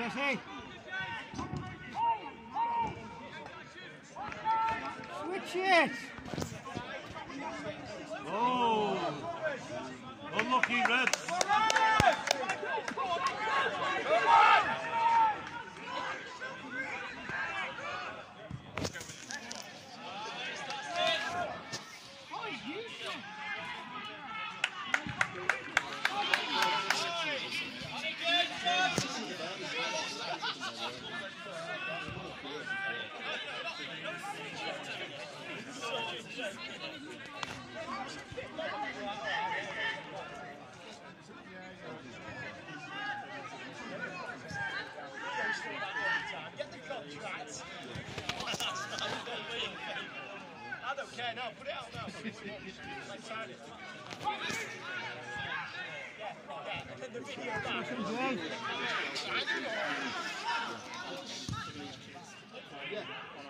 Jesse. Switch it. Oh, I don't care now. Put it out now. Like, sign it. Yeah, yeah. And then the video back. Jay. Yeah.